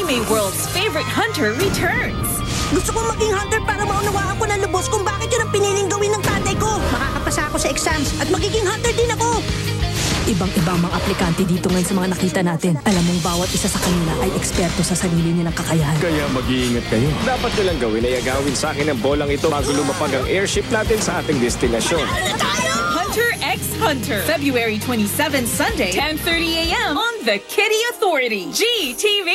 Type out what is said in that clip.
anime world's favorite hunter returns. Gusto kong maging hunter para maunawaan ko ng lubos kung bakit yun ang piniling gawin ng tatay ko. Makakapasa ako sa exams at magiging hunter din ako. Ibang-ibang mga aplikante dito ngayon sa mga nakita natin. Alam mong bawat isa sa kanila ay eksperto sa sarili nilang kakayahan. Kaya mag-iingat kayo. Dapat nyo lang gawin ay agawin sa akin ang bolang ito bago lumapag ang airship natin sa ating destinasyon. Ano hunter x Hunter. February 27 Sunday, 10.30 a.m. on The Kitty Authority. GTV.